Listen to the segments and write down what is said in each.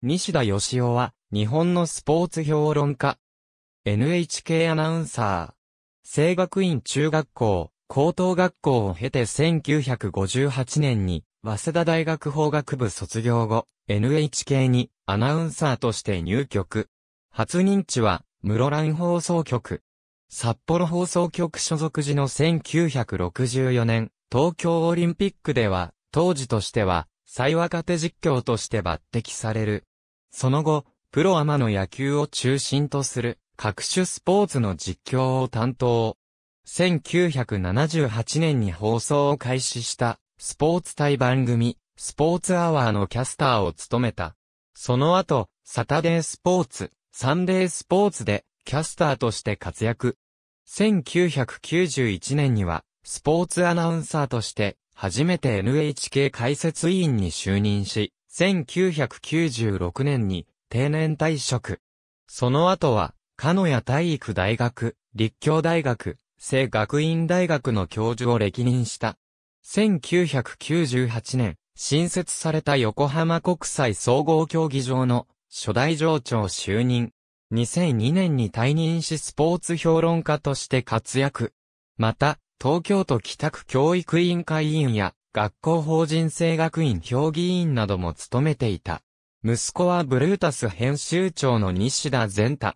西田義雄は、日本のスポーツ評論家。NHK アナウンサー。聖学院中学校、高等学校を経て1958年に、早稲田大学法学部卒業後、NHK にアナウンサーとして入局。初任地は、室蘭放送局。札幌放送局所属時の1964年、東京オリンピックでは、当時としては、最若手実況として抜擢される。その後、プロアマの野球を中心とする、各種スポーツの実況を担当。1978年に放送を開始した、スポーツ対番組、スポーツアワーのキャスターを務めた。その後、サタデースポーツ、サンデースポーツで、キャスターとして活躍。1991年には、スポーツアナウンサーとして、初めて NHK 解説委員に就任し、1996年に定年退職。その後は、鹿屋体育大学、立教大学、聖学院大学の教授を歴任した。1998年、新設された横浜国際総合競技場の初代上長就任。2002年に退任しスポーツ評論家として活躍。また、東京都北区教育委員会委員や学校法人生学院評議員なども務めていた。息子はブルータス編集長の西田善太。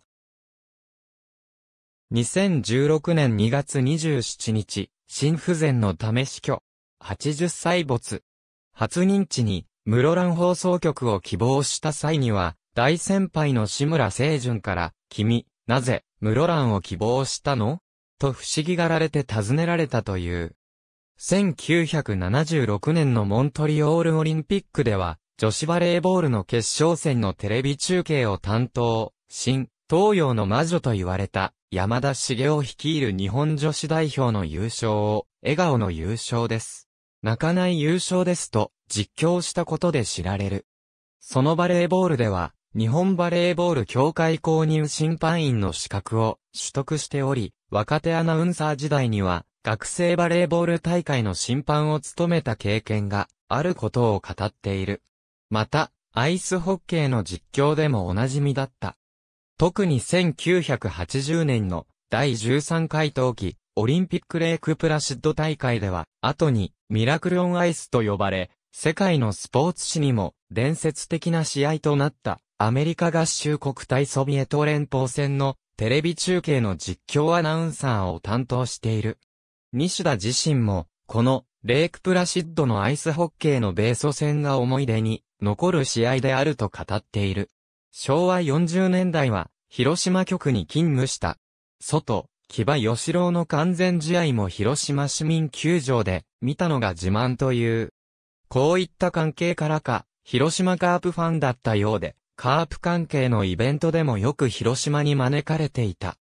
2016年2月27日、心不全のため死去。80歳没。初認知に、室蘭放送局を希望した際には、大先輩の志村清純から、君、なぜ、室蘭を希望したの？と不思議がられて尋ねられたという。1976年のモントリオールオリンピックでは、女子バレーボールの決勝戦のテレビ中継を担当、新、東洋の魔女と言われた、山田茂雄率いる日本女子代表の優勝を、笑顔の優勝です。泣かない優勝ですと、実況したことで知られる。そのバレーボールでは、日本バレーボール協会公認審判員の資格を取得しており、若手アナウンサー時代には、学生バレーボール大会の審判を務めた経験があることを語っている。また、アイスホッケーの実況でもおなじみだった。特に1980年の第13回冬季オリンピックレイクプラシッド大会では、後にミラクルオンアイスと呼ばれ、世界のスポーツ史にも伝説的な試合となったアメリカ合衆国対ソビエト連邦戦のテレビ中継の実況アナウンサーを担当している。西田自身も、このレイクプラシッドのアイスホッケーの米ソ戦が思い出に残る試合であると語っている。昭和40年代は広島局に勤務した。外、木場義郎の完全試合も広島市民球場で見たのが自慢という。こういった関係からか、広島カープファンだったようで、カープ関係のイベントでもよく広島に招かれていた。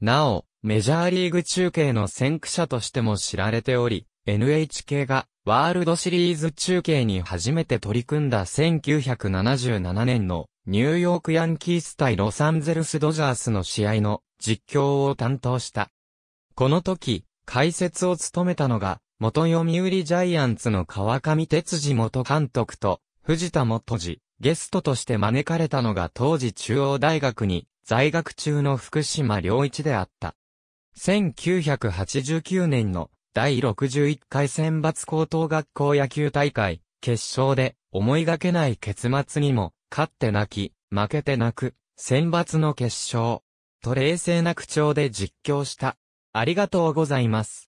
なお、メジャーリーグ中継の先駆者としても知られており、NHK がワールドシリーズ中継に初めて取り組んだ1977年のニューヨークヤンキース対ロサンゼルスドジャースの試合の実況を担当した。この時、解説を務めたのが、元読売ジャイアンツの川上哲司元監督と、藤田元次、ゲストとして招かれたのが当時中央大学に在学中の福島良一であった。1989年の第61回選抜高等学校野球大会決勝で思いがけない結末にも勝って泣き、負けて泣く選抜の決勝と冷静な口調で実況した。ありがとうございます。